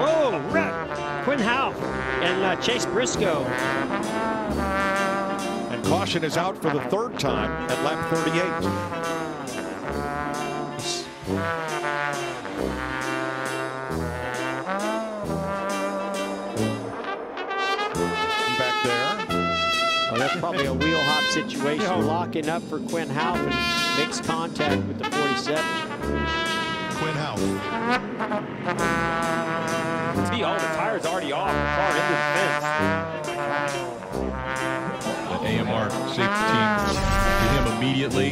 Oh, wreck. Quin Houff and uh, Chase Briscoe. And caution is out for the third time at lap 38. Back there. Well, that's probably a wheel hop situation. Locking up for Quin Houff and makes contact with the 47. Quin Houff's. See, all the tires already off. The car into the fence. The AMR safety team to him immediately.